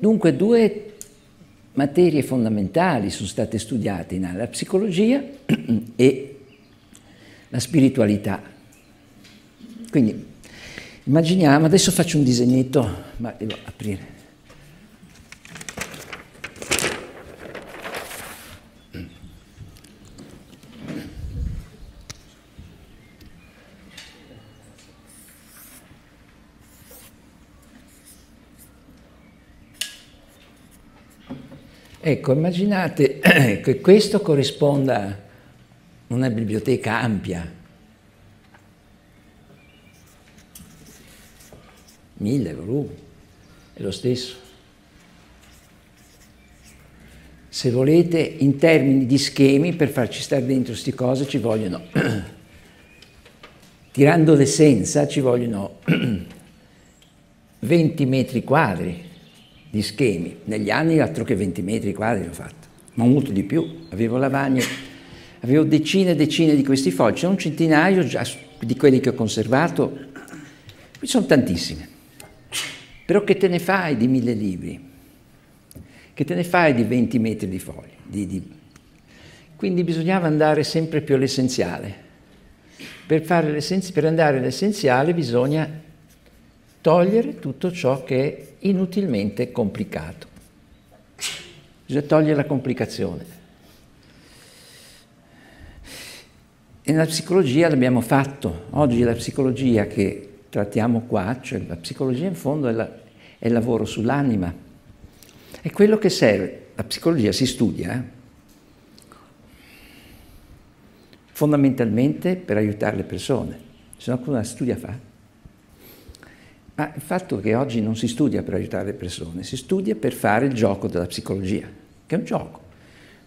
Dunque due materie fondamentali sono state studiate in la psicologia e la spiritualità. Quindi immaginiamo, adesso faccio un disegnetto, ma devo aprire. Ecco, immaginate che questo corrisponda a una biblioteca ampia, mille volumi, è lo stesso. Se volete, in termini di schemi, per farci stare dentro queste cose ci vogliono, tirando l'essenza, ci vogliono 20 metri quadri di schemi. Negli anni altro che 20 metri quadri ho fatto, ma molto di più. Avevo lavagno, avevo decine e decine di questi fogli, c'è un centinaio già di quelli che ho conservato, qui sono tantissime. Però che te ne fai di mille libri? Che te ne fai di 20 metri di fogli? Di, di... Quindi bisognava andare sempre più all'essenziale. Per, per andare all'essenziale bisogna togliere tutto ciò che inutilmente complicato. Bisogna togliere la complicazione. E nella psicologia l'abbiamo fatto. Oggi la psicologia che trattiamo qua, cioè la psicologia in fondo è, la, è il lavoro sull'anima. È quello che serve. La psicologia si studia eh? fondamentalmente per aiutare le persone, se no cosa studia fa? Ma il fatto che oggi non si studia per aiutare le persone, si studia per fare il gioco della psicologia, che è un gioco.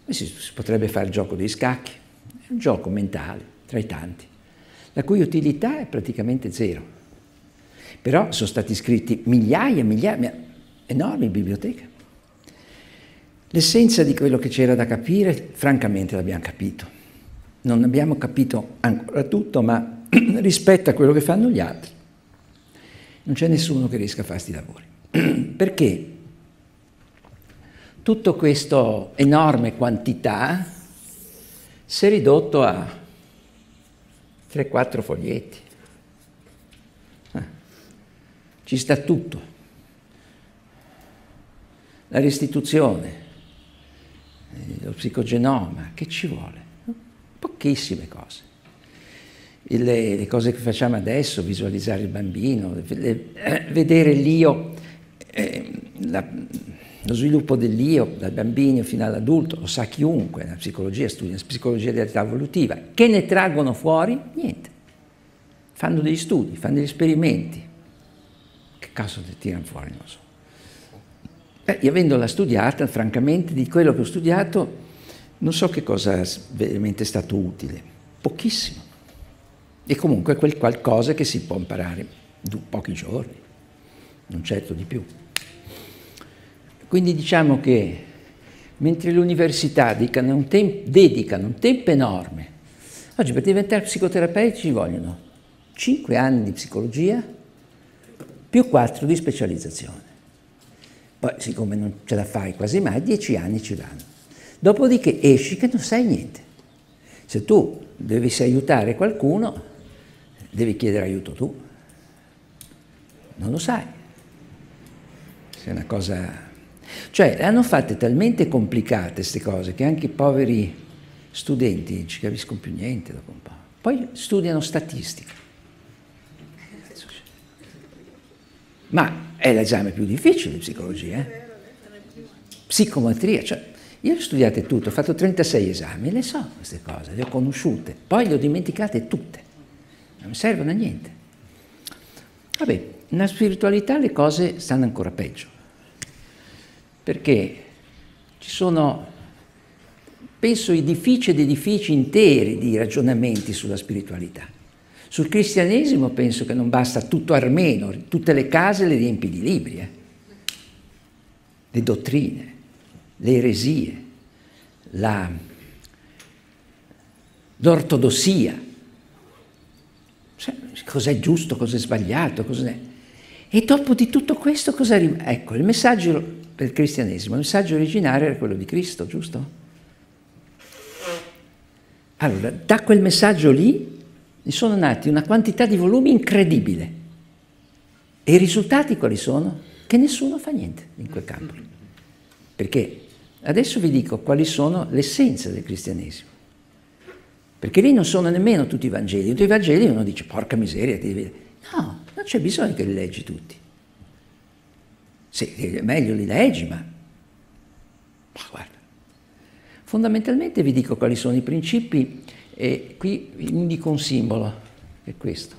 Si, si potrebbe fare il gioco dei scacchi, è un gioco mentale, tra i tanti, la cui utilità è praticamente zero. Però sono stati scritti migliaia e migliaia, enormi biblioteche. L'essenza di quello che c'era da capire, francamente l'abbiamo capito. Non abbiamo capito ancora tutto, ma rispetto a quello che fanno gli altri, non c'è nessuno che riesca a fare questi lavori. Perché tutto questo enorme quantità si è ridotto a 3-4 foglietti. Eh, ci sta tutto. La restituzione, lo psicogenoma, che ci vuole? Pochissime cose le, le, cose che facciamo adesso, visualizzare il bambino, le, eh, vedere l'io, eh, la, lo sviluppo dell'io dal bambino fino all'adulto, lo sa chiunque, la psicologia studia, la psicologia dell'età evolutiva, che ne traggono fuori? Niente. Fanno degli studi, fanno degli esperimenti. Che caso ne tirano fuori? Non so. Beh, io avendola studiata, francamente, di quello che ho studiato, non so che cosa è stato utile. Pochissimo. E comunque quel qualcosa che si può imparare in pochi giorni, non certo di più. Quindi diciamo che mentre le università dedicano un, dedicano un tempo enorme, oggi per diventare psicoterapeuti ci vogliono 5 anni di psicologia più 4 di specializzazione. Poi, siccome non ce la fai quasi mai, 10 anni ci danno. Dopodiché esci che non sai niente. Se tu devi aiutare qualcuno, devi chiedere aiuto tu. Non lo sai. È una cosa... Cioè, le hanno fatte talmente complicate queste cose che anche i poveri studenti non ci capiscono più niente dopo un po'. Poi studiano statistica. Ma è l'esame più difficile di psicologia. Eh? Psicometria, cioè io ho studiato tutto, ho fatto 36 esami, le so queste cose, le ho conosciute, poi le ho dimenticate tutte non servono a niente. Vabbè, nella spiritualità le cose stanno ancora peggio, perché ci sono, penso, edifici ed edifici interi di ragionamenti sulla spiritualità. Sul cristianesimo penso che non basta tutto armeno, tutte le case le riempi di libri, eh? le dottrine, le eresie, l'ortodossia, cos'è giusto, cos'è sbagliato, cos'è... E dopo di tutto questo cosa rimane? Ecco, il messaggio del cristianesimo. Il messaggio originale era quello di Cristo, giusto? Allora, da quel messaggio lì ne sono nati una quantità di volumi incredibile. E i risultati quali sono? Che nessuno fa niente in quel campo. Perché adesso vi dico quali sono l'essenza del cristianesimo. Perché lì non sono nemmeno tutti i Vangeli. Tutti i Vangeli uno dice, porca miseria, ti devi... No, non c'è bisogno che li leggi tutti. Sì, è meglio li leggi, ma... ma guarda. Fondamentalmente vi dico quali sono i principi e qui vi indico un simbolo, è questo.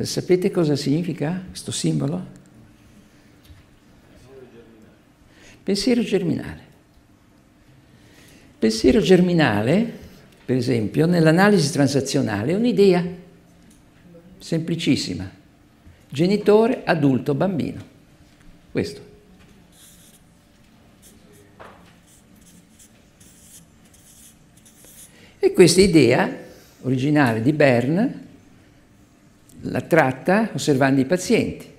Sapete cosa significa questo simbolo? Pensiero germinale. Pensiero germinale, per esempio, nell'analisi transazionale è un'idea semplicissima. Genitore, adulto, bambino. Questo. E questa idea originale di Bern la tratta osservando i pazienti.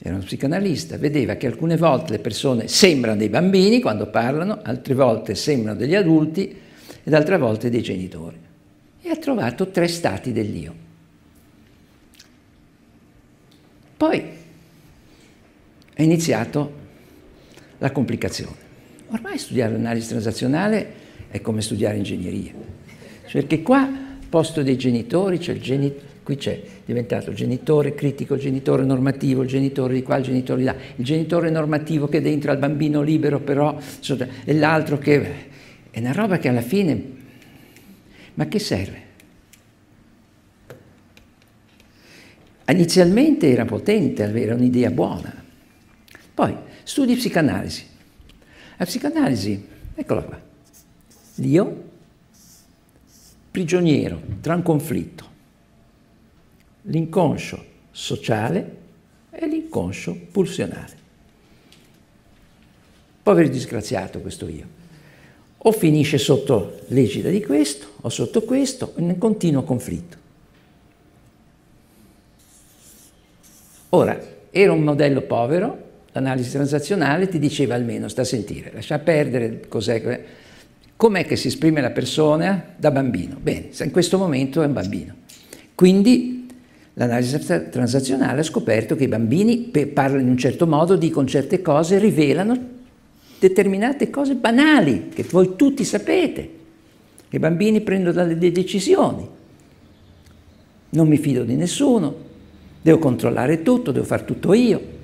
Era uno psicanalista, vedeva che alcune volte le persone sembrano dei bambini quando parlano, altre volte sembrano degli adulti ed altre volte dei genitori. E ha trovato tre stati dell'io. Poi è iniziato la complicazione. Ormai studiare l'analisi transazionale è come studiare ingegneria, perché qua, posto dei genitori, c'è il genitore, Qui c'è diventato genitore critico, genitore normativo, il genitore di qua, il genitore di là, il genitore normativo che è dentro al bambino libero però, e l'altro che... È una roba che alla fine... Ma che serve? Inizialmente era potente, era un'idea buona. Poi, studi psicanalisi. La psicanalisi, eccola qua. Dio, prigioniero tra un conflitto l'inconscio sociale e l'inconscio pulsionale. Povero disgraziato questo io. O finisce sotto l'egida di questo o sotto questo in continuo conflitto. Ora, era un modello povero, l'analisi transazionale ti diceva almeno, sta a sentire, lascia perdere cos'è, com'è che si esprime la persona da bambino. Bene, in questo momento è un bambino. Quindi L'analisi transazionale ha scoperto che i bambini parlano in un certo modo, dicono certe cose, rivelano determinate cose banali che voi tutti sapete. I bambini prendono delle decisioni. Non mi fido di nessuno, devo controllare tutto, devo fare tutto io.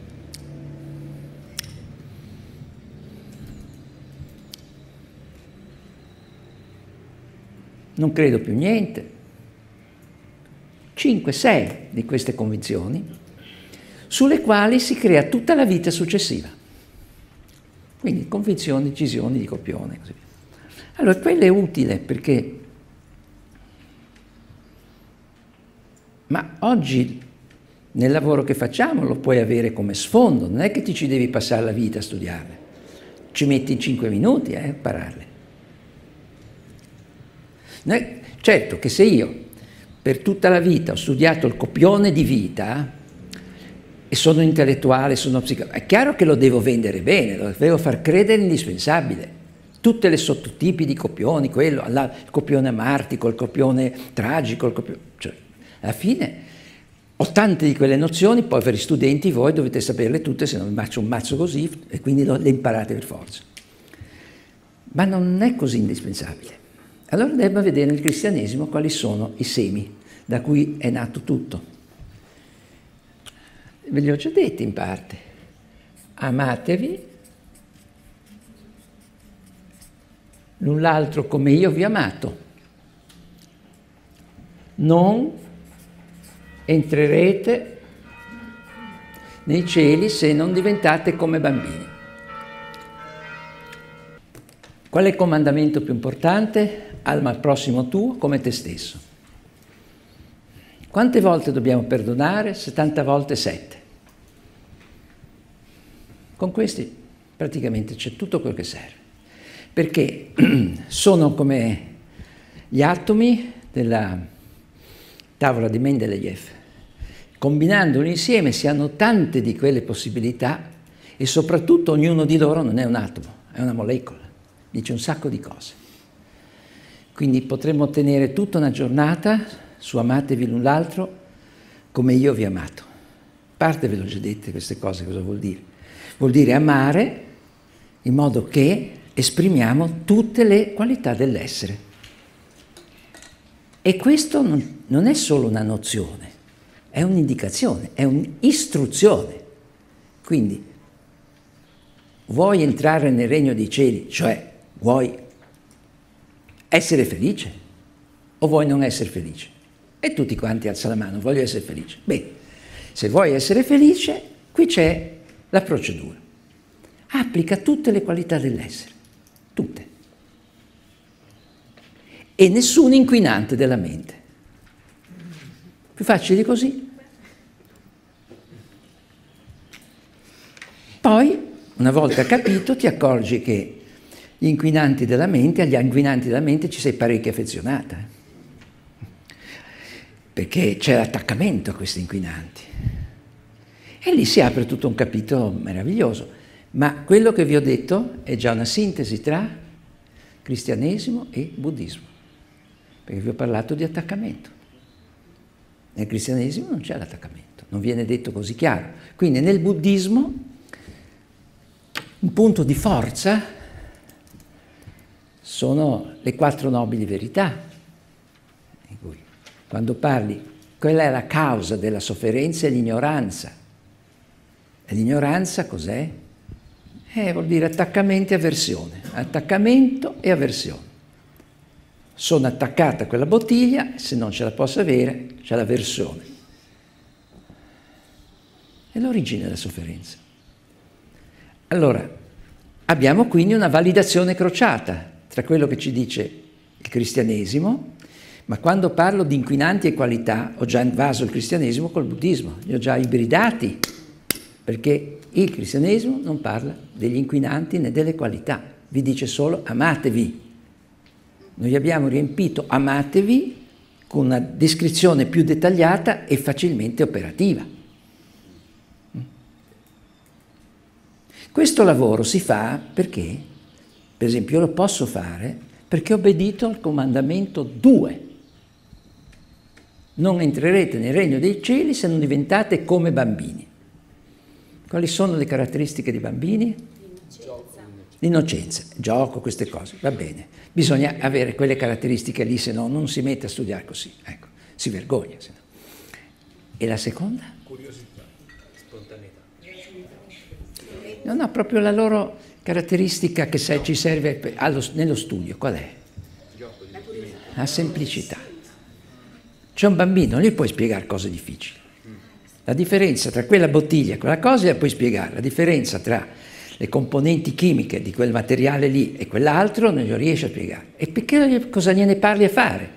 Non credo più niente. 5, 6 di queste convinzioni, sulle quali si crea tutta la vita successiva. Quindi convinzioni, decisioni di copione. Così Allora, quello è utile perché... Ma oggi nel lavoro che facciamo lo puoi avere come sfondo, non è che ti ci devi passare la vita a studiarle, ci metti 5 minuti eh, a impararle. Certo che se io per tutta la vita ho studiato il copione di vita e sono intellettuale, sono psicologo, è chiaro che lo devo vendere bene, lo devo far credere indispensabile. Tutte le sottotipi di copioni, quello, il copione amartico, il copione tragico, il copione, cioè, alla fine ho tante di quelle nozioni, poveri studenti, voi dovete saperle tutte, se non vi faccio un mazzo così, e quindi le imparate per forza. Ma non è così indispensabile. Allora dobbiamo vedere nel cristianesimo quali sono i semi da cui è nato tutto. Ve li ho già detti in parte. Amatevi l'un l'altro come io vi amato. Non entrerete nei cieli se non diventate come bambini. Qual è il comandamento più importante? Alma al prossimo tuo come te stesso. Quante volte dobbiamo perdonare? 70 volte 7. Con questi praticamente c'è tutto quello che serve, perché sono come gli atomi della tavola di Mendeleev. combinandoli insieme si hanno tante di quelle possibilità e soprattutto ognuno di loro non è un atomo, è una molecola, dice un sacco di cose. Quindi potremmo ottenere tutta una giornata su amatevi l'un l'altro come io vi ho amato. Parte ve l'ho già dette queste cose, cosa vuol dire? Vuol dire amare in modo che esprimiamo tutte le qualità dell'essere. E questo non, non è solo una nozione, è un'indicazione, è un'istruzione. Quindi vuoi entrare nel regno dei cieli, cioè vuoi essere felice o vuoi non essere felice? E tutti quanti alzano la mano, voglio essere felice. Bene, se vuoi essere felice, qui c'è la procedura. Applica tutte le qualità dell'essere, tutte. E nessun inquinante della mente. Più facile di così. Poi, una volta capito, ti accorgi che inquinanti della mente, agli inquinanti della mente ci sei parecchio affezionata. Eh? perché c'è l'attaccamento a questi inquinanti. E lì si apre tutto un capitolo meraviglioso. Ma quello che vi ho detto è già una sintesi tra cristianesimo e buddismo, perché vi ho parlato di attaccamento. Nel cristianesimo non c'è l'attaccamento, non viene detto così chiaro. Quindi nel buddismo un punto di forza sono le quattro nobili verità, quando parli, quella è la causa della sofferenza e l'ignoranza. E l'ignoranza cos'è? Eh, vuol dire attaccamento e avversione. Attaccamento e avversione. Sono attaccata a quella bottiglia, se non ce la posso avere, c'è l'avversione. È l'origine della sofferenza. Allora, abbiamo quindi una validazione crociata tra quello che ci dice il cristianesimo ma quando parlo di inquinanti e qualità ho già invaso il cristianesimo col buddismo, li ho già ibridati, perché il cristianesimo non parla degli inquinanti né delle qualità, vi dice solo amatevi. Noi abbiamo riempito amatevi con una descrizione più dettagliata e facilmente operativa. Questo lavoro si fa perché, per esempio, lo posso fare perché ho obbedito al comandamento 2 non entrerete nel regno dei cieli se non diventate come bambini. Quali sono le caratteristiche dei bambini? L'innocenza, gioco, queste cose, va bene. Bisogna avere quelle caratteristiche lì, se no non si mette a studiare così, ecco, si vergogna. No. E la seconda? Curiosità, spontaneità. Non no, proprio la loro caratteristica che ci serve allo, nello studio, qual è? La semplicità. C'è un bambino, non gli puoi spiegare cose difficili. La differenza tra quella bottiglia e quella cosa la puoi spiegare, la differenza tra le componenti chimiche di quel materiale lì e quell'altro non lo riesci a spiegare. E perché cosa gliene parli a fare?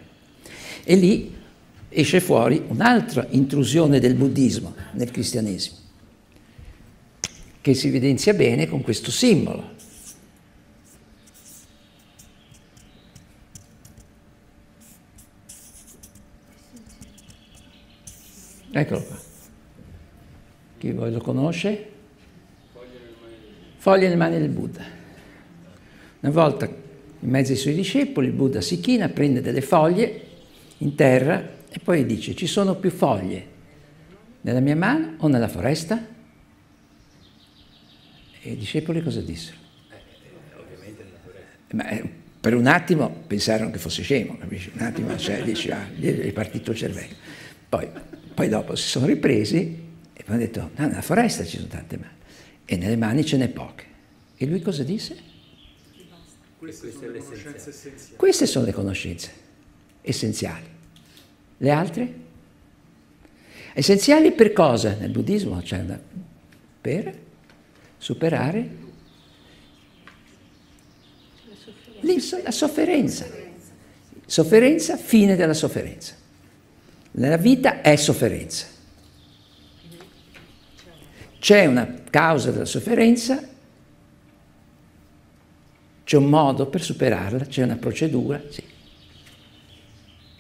E lì esce fuori un'altra intrusione del buddismo nel cristianesimo, che si evidenzia bene con questo simbolo. Eccolo qua. Chi voi lo conosce? Foglie nelle mani del Buddha. Una volta in mezzo ai suoi discepoli il Buddha si china, prende delle foglie in terra e poi dice ci sono più foglie nella mia mano o nella foresta? E i discepoli cosa dissero? Ma eh, per un attimo pensarono che fosse scemo, capisci? Un attimo, cioè, dici, ah, gli è partito il cervello. Poi poi dopo si sono ripresi e poi hanno detto, no, nella foresta ci sono tante mani e nelle mani ce n'è poche. E lui cosa disse? Queste sono le conoscenze essenziali. Queste sono le conoscenze essenziali. Le altre? Essenziali per cosa? Nel buddismo c'è una... per superare la sofferenza. Sofferenza, fine della sofferenza. Nella vita è sofferenza. C'è una causa della sofferenza, c'è un modo per superarla, c'è una procedura, sì.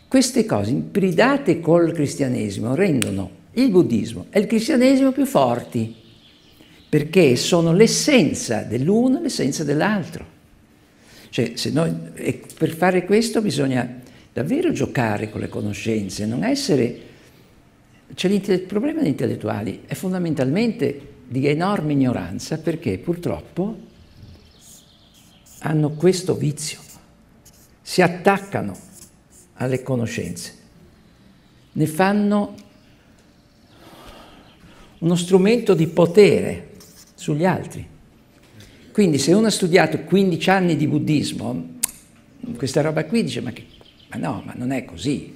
Queste cose, impridate col cristianesimo, rendono il buddismo e il cristianesimo più forti, perché sono l'essenza dell'uno e l'essenza dell'altro. Cioè, noi, per fare questo bisogna davvero giocare con le conoscenze, non essere... Cioè, il problema degli intellettuali è fondamentalmente di enorme ignoranza perché purtroppo hanno questo vizio, si attaccano alle conoscenze, ne fanno uno strumento di potere sugli altri. Quindi se uno ha studiato 15 anni di buddismo, questa roba qui dice ma, che, ma no, ma non è così.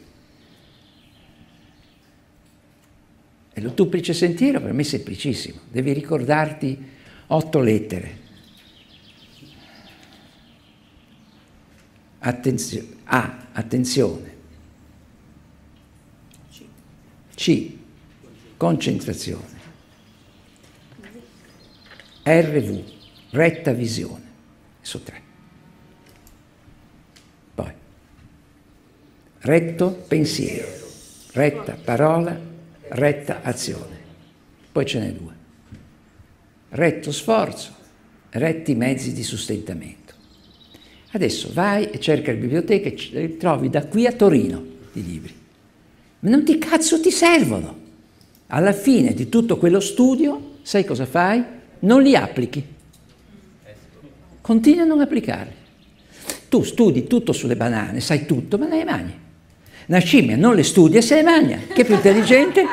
E lo duplice sentiero per me è semplicissimo, devi ricordarti otto lettere. Attenzio- A, attenzione. C, concentrazione. RV, retta visione. Sono tre. Poi, retto pensiero, retta parola, retta azione. Poi ce n'è due. Retto sforzo, retti mezzi di sostentamento. Adesso vai e cerca le biblioteche e trovi da qui a Torino i libri. Ma non ti cazzo ti servono. Alla fine di tutto quello studio, sai cosa fai? Non li applichi. Continui a non applicarli. Tu studi tutto sulle banane, sai tutto, ma non le mangi. Una scimmia non le studia e se le mangia. Che è più intelligente?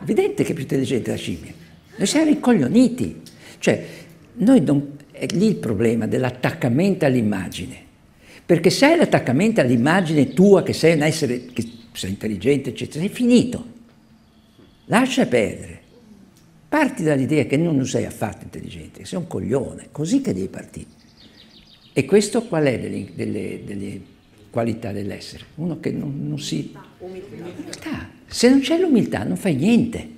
Evidente che è più intelligente la scimmia. Noi siamo ricoglioniti. Cioè, noi non, è lì il problema dell'attaccamento all'immagine. Perché se hai l'attaccamento all'immagine tua, che sei un essere, che sei intelligente, eccetera, sei finito. Lascia perdere. Parti dall'idea che non sei affatto intelligente, sei un coglione, così che devi partire. E questo qual è delle, delle, delle qualità dell'essere? Uno che non, non si... Umiltà. Se non c'è l'umiltà non fai niente.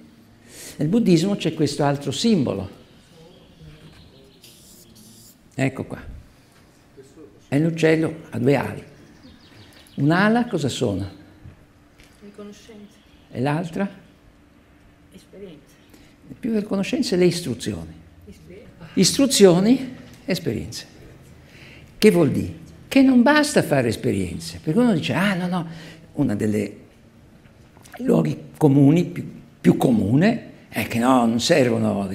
Nel buddismo c'è questo altro simbolo, Ecco qua. È l'uccello a due ali. Un'ala cosa sono? Riconoscenza. E l'altra? Più che conoscenze, le istruzioni. Istruzioni, esperienze. Che vuol dire? Che non basta fare esperienze, perché uno dice, ah no, no, uno dei luoghi comuni, più, più comune, è che no, non servono,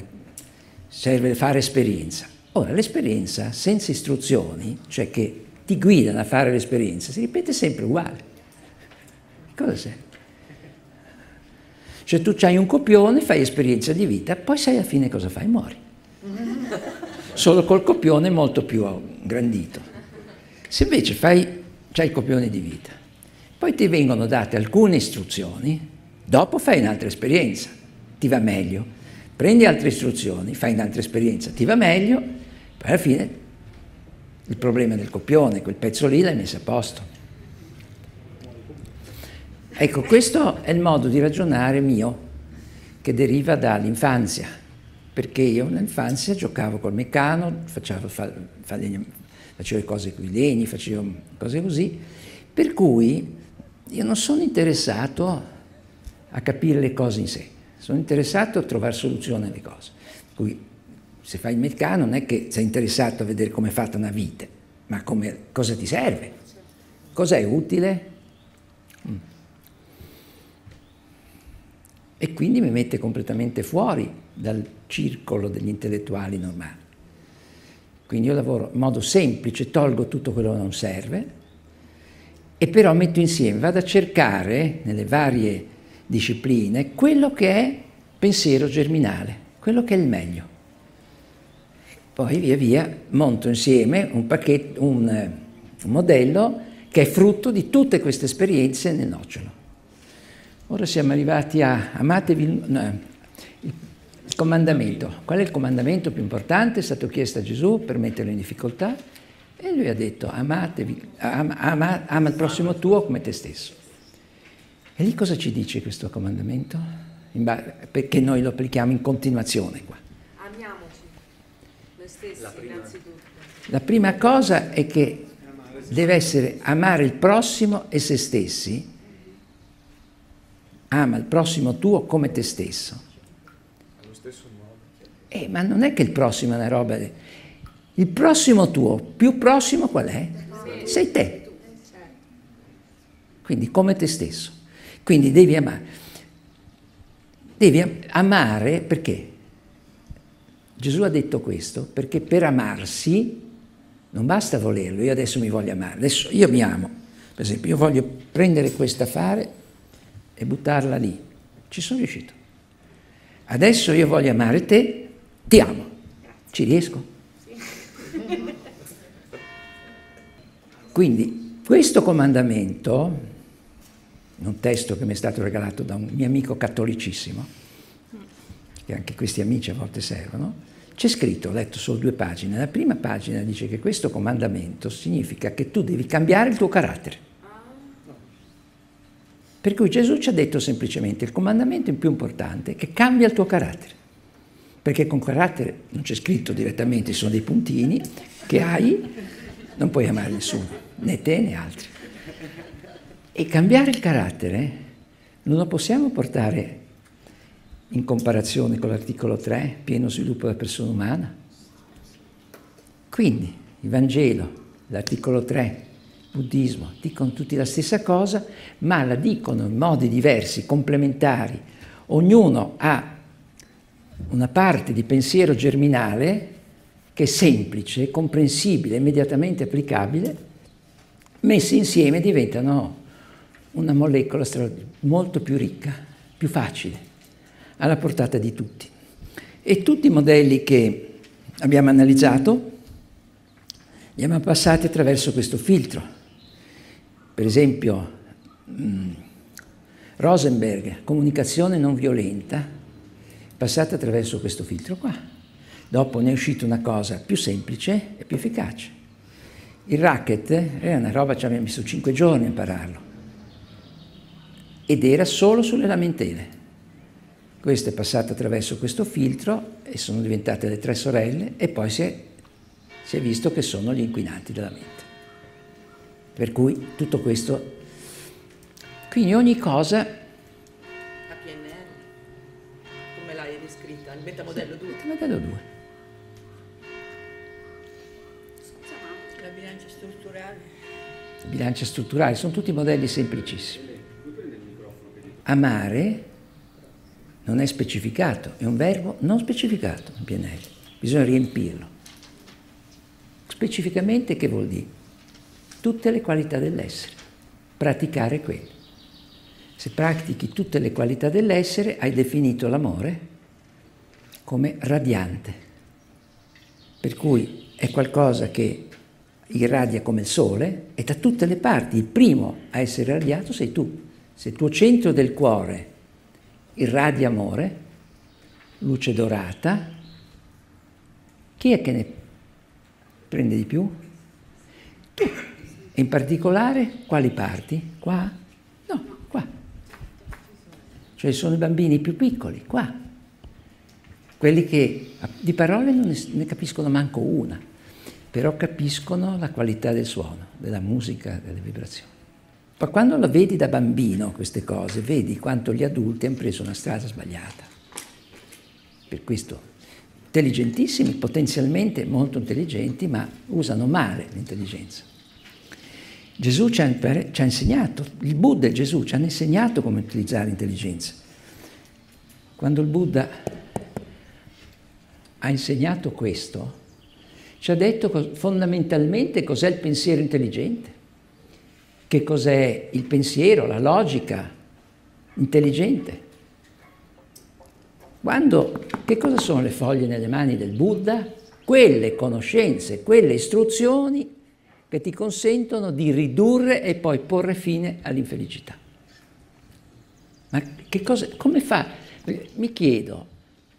serve fare esperienza. Ora, l'esperienza senza istruzioni, cioè che ti guidano a fare l'esperienza, si ripete sempre uguale. Cosa serve? Cioè tu hai un copione, fai esperienza di vita, poi sai alla fine cosa fai? Muori. Solo col copione molto più ingrandito. Se invece fai, hai il copione di vita, poi ti vengono date alcune istruzioni, dopo fai un'altra esperienza, ti va meglio. Prendi altre istruzioni, fai un'altra esperienza, ti va meglio, alla fine il problema del copione, quel pezzo lì l'hai messo a posto. Ecco, questo è il modo di ragionare mio che deriva dall'infanzia, perché io nell'infanzia giocavo col meccano, facevo, fa, fa, facevo cose con i legni, facevo cose così, per cui io non sono interessato a capire le cose in sé, sono interessato a trovare soluzione alle cose. Cui se fai il meccano non è che sei interessato a vedere come è fatta una vite, ma come, cosa ti serve, cosa è utile. Mm. E quindi mi mette completamente fuori dal circolo degli intellettuali normali. Quindi io lavoro in modo semplice, tolgo tutto quello che non serve e però metto insieme, vado a cercare nelle varie discipline quello che è pensiero germinale, quello che è il meglio. Poi via via monto insieme un, pacchetto, un, un modello che è frutto di tutte queste esperienze nel nocciolo. Ora siamo arrivati a amatevi, no, il, comandamento. Qual è il comandamento più importante? È stato chiesto a Gesù per metterlo in difficoltà e lui ha detto amatevi, ama, ama, ama il prossimo tuo come te stesso. E lì cosa ci dice questo comandamento? Perché noi lo applichiamo in continuazione qua stessi la prima. innanzitutto. La prima cosa è che deve essere amare il prossimo e se stessi ama il prossimo tuo come te stesso. Allo stesso modo. Eh, ma non è che il prossimo è una roba... Il prossimo tuo, più prossimo qual è? Sei te. Quindi come te stesso. Quindi devi amare. Devi amare perché? Gesù ha detto questo perché per amarsi non basta volerlo, io adesso mi voglio amare, adesso io mi amo, per esempio io voglio prendere questo affare e buttarla lì, ci sono riuscito. Adesso io voglio amare te, ti amo, ci riesco. Quindi questo comandamento, un testo che mi è stato regalato da un mio amico cattolicissimo, che anche questi amici a volte servono, c'è scritto, ho letto solo due pagine, la prima pagina dice che questo comandamento significa che tu devi cambiare il tuo carattere. Per cui Gesù ci ha detto semplicemente il comandamento più importante che cambia il tuo carattere. Perché con carattere non c'è scritto direttamente, sono dei puntini che hai, non puoi amare nessuno, né te né altri. E cambiare il carattere non lo possiamo portare in comparazione con l'articolo 3, pieno sviluppo della persona umana. Quindi il Vangelo, l'articolo 3, buddismo, dicono tutti la stessa cosa, ma la dicono in modi diversi, complementari. Ognuno ha una parte di pensiero germinale che è semplice, comprensibile, immediatamente applicabile, messi insieme diventano una molecola molto più ricca, più facile alla portata di tutti. E tutti i modelli che abbiamo analizzato li abbiamo passati attraverso questo filtro. Per esempio, mm, Rosenberg, comunicazione non violenta, passata attraverso questo filtro qua. Dopo ne è uscita una cosa più semplice e più efficace. Il racket era una roba, ci abbiamo messo cinque giorni a impararlo. Ed era solo sulle lamentele. Questa è passata attraverso questo filtro e sono diventate le tre sorelle e poi si è, si è visto che sono gli inquinanti della mente. Per cui tutto questo... Quindi ogni cosa... La PNL, come l'hai descritta? Il metamodello 2? Il metamodello 2. La bilancia strutturale. La bilancia strutturale, sono tutti modelli semplicissimi. Amare non è specificato, è un verbo non specificato in PNL, bisogna riempirlo. Specificamente che vuol dire? Tutte le qualità dell'essere, praticare quello. Se pratichi tutte le qualità dell'essere, hai definito l'amore come radiante, per cui è qualcosa che irradia come il sole e da tutte le parti il primo a essere radiato sei tu. Se il tuo centro del cuore irradia amore, luce dorata, chi è che ne prende di più? Tu. In particolare quali parti? Qua? No, qua. Cioè sono i bambini più piccoli, qua. Quelli che di parole non ne capiscono manco una, però capiscono la qualità del suono, della musica, delle vibrazioni. Ma quando lo vedi da bambino queste cose, vedi quanto gli adulti hanno preso una strada sbagliata. Per questo, intelligentissimi, potenzialmente molto intelligenti, ma usano male l'intelligenza. Gesù ci ha, ci ha insegnato, il Buddha e Gesù ci hanno insegnato come utilizzare l'intelligenza. Quando il Buddha ha insegnato questo, ci ha detto fondamentalmente cos'è il pensiero intelligente che cos'è il pensiero, la logica intelligente. Quando, che cosa sono le foglie nelle mani del Buddha? Quelle conoscenze, quelle istruzioni che ti consentono di ridurre e poi porre fine all'infelicità. Ma che cosa, come fa? Mi chiedo,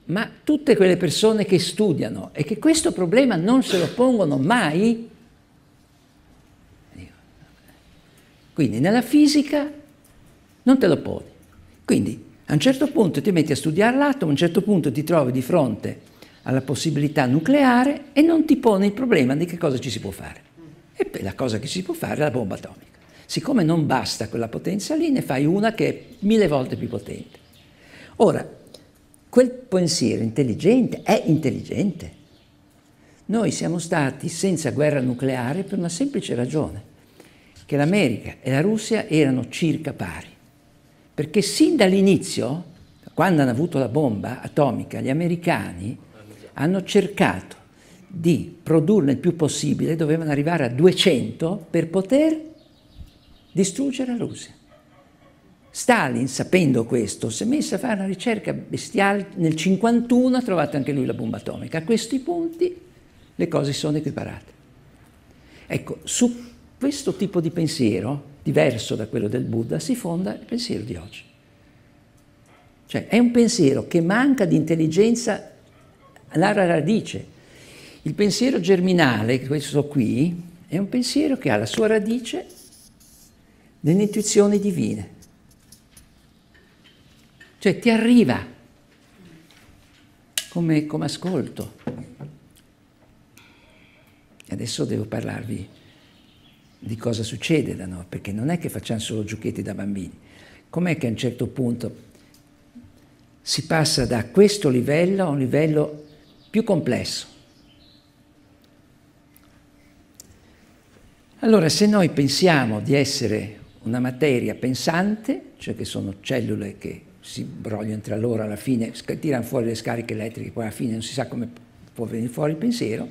ma tutte quelle persone che studiano e che questo problema non se lo pongono mai, Quindi nella fisica non te lo poni. Quindi a un certo punto ti metti a studiare l'atomo, a un certo punto ti trovi di fronte alla possibilità nucleare e non ti poni il problema di che cosa ci si può fare. E la cosa che si può fare è la bomba atomica. Siccome non basta quella potenza lì, ne fai una che è mille volte più potente. Ora, quel pensiero intelligente è intelligente. Noi siamo stati senza guerra nucleare per una semplice ragione, che l'America e la Russia erano circa pari. Perché sin dall'inizio, quando hanno avuto la bomba atomica, gli americani hanno cercato di produrne il più possibile, dovevano arrivare a 200 per poter distruggere la Russia. Stalin, sapendo questo, si è messo a fare una ricerca bestiale, nel 51 ha trovato anche lui la bomba atomica. A questi punti le cose sono equiparate. Ecco, su questo tipo di pensiero, diverso da quello del Buddha, si fonda il pensiero di oggi. Cioè è un pensiero che manca di intelligenza alla radice. Il pensiero germinale, questo qui, è un pensiero che ha la sua radice nelle intuizioni divine. Cioè ti arriva come, come ascolto. Adesso devo parlarvi di cosa succede da noi, perché non è che facciamo solo giochetti da bambini. Com'è che a un certo punto si passa da questo livello a un livello più complesso? Allora, se noi pensiamo di essere una materia pensante, cioè che sono cellule che si brogliano tra loro alla fine, tirano fuori le scariche elettriche, poi alla fine non si sa come può venire fuori il pensiero,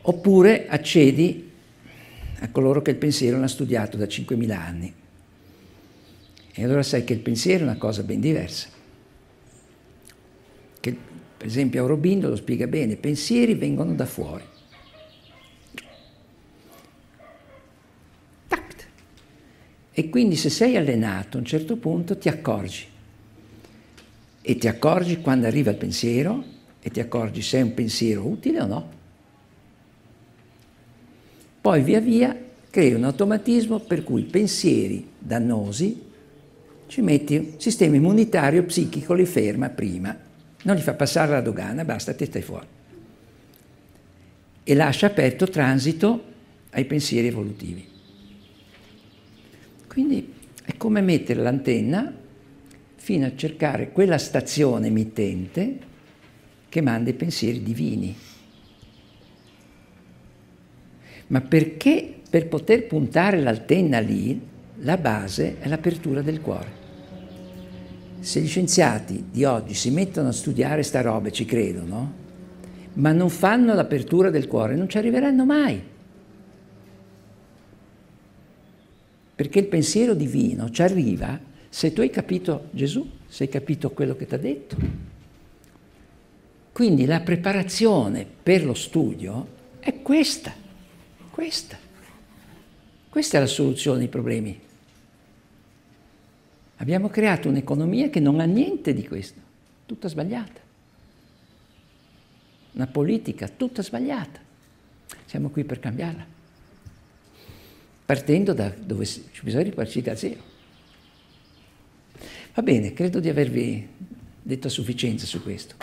oppure accedi a coloro che il pensiero l'hanno studiato da 5.000 anni. E allora sai che il pensiero è una cosa ben diversa. Che, per esempio Aurobindo lo spiega bene, pensieri vengono da fuori. E quindi se sei allenato a un certo punto ti accorgi. E ti accorgi quando arriva il pensiero e ti accorgi se è un pensiero utile o no. Poi via via crei un automatismo per cui pensieri dannosi ci metti un sistema immunitario psichico li ferma prima, non li fa passare la dogana, basta, te stai fuori. E lascia aperto transito ai pensieri evolutivi. Quindi è come mettere l'antenna fino a cercare quella stazione emittente che manda i pensieri divini ma perché per poter puntare l'antenna lì, la base è l'apertura del cuore. Se gli scienziati di oggi si mettono a studiare sta roba ci credono, ma non fanno l'apertura del cuore, non ci arriveranno mai. Perché il pensiero divino ci arriva se tu hai capito Gesù, se hai capito quello che ti ha detto. Quindi la preparazione per lo studio è questa. Questa. Questa è la soluzione ai problemi. Abbiamo creato un'economia che non ha niente di questo, tutta sbagliata. Una politica tutta sbagliata. Siamo qui per cambiarla. Partendo da dove ci bisogna ripartire da zero. Va bene, credo di avervi detto a sufficienza su questo.